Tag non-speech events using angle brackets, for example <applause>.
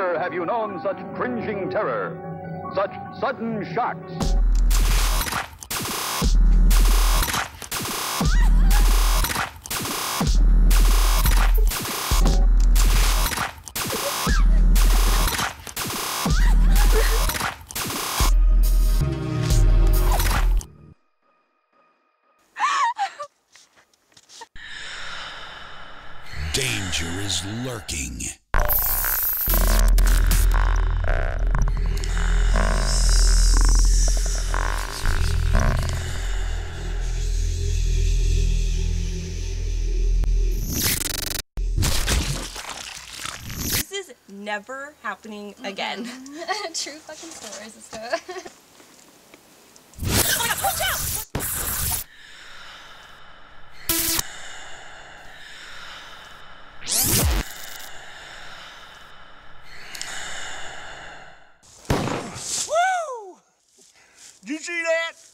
have you known such cringing terror, such sudden shocks? Danger is lurking. never happening again. Mm-hmm. <laughs> True fucking stories sister. stuff. Did you see that?